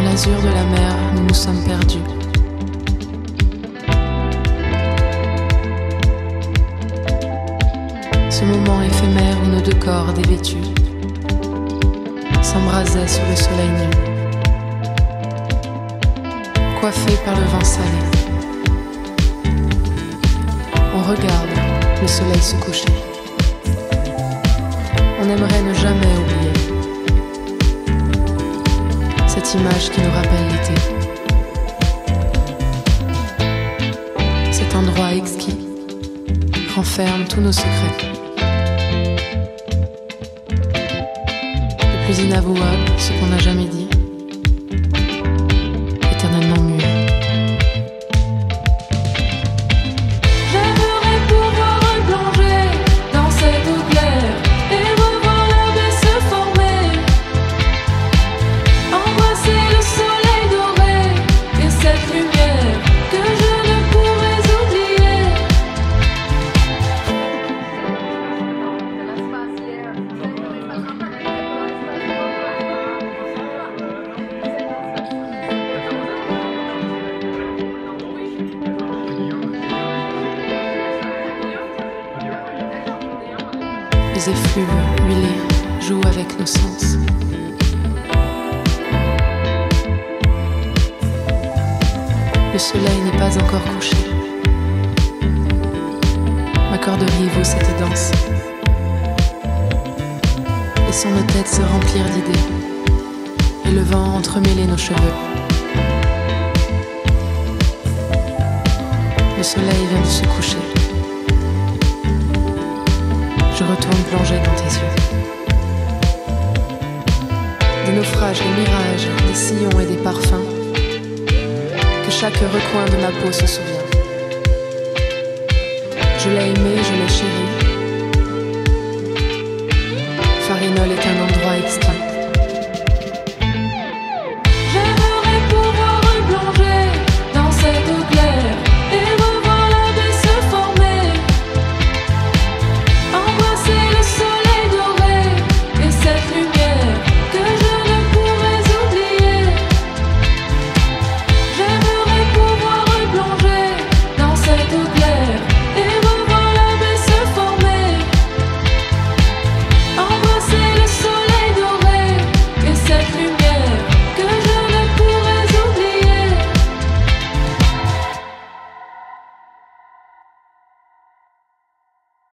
l'azur de la mer, nous nous sommes perdus. Ce moment éphémère où nos deux corps dévêtus s'embrasaient sous le soleil nu, coiffés par le vent salé. On regarde le soleil se coucher. On aimerait ne jamais oublier cette image qui nous rappelle l'été. Cet endroit exquis renferme tous nos secrets. Le plus inavouable, ce qu'on n'a jamais dit, éternellement muet. Les effluves huilés jouent avec nos sens. Le soleil n'est pas encore couché. Ma corderie vaut cette danse. Laissons nos têtes se remplir d'idées et le vent entremêler nos cheveux. Le soleil vient de se coucher. Des naufrages, des mirages, des sillons et des parfums. Que chaque recoin de ma peau se souvient. Je l'ai aimé, je l'ai chéri.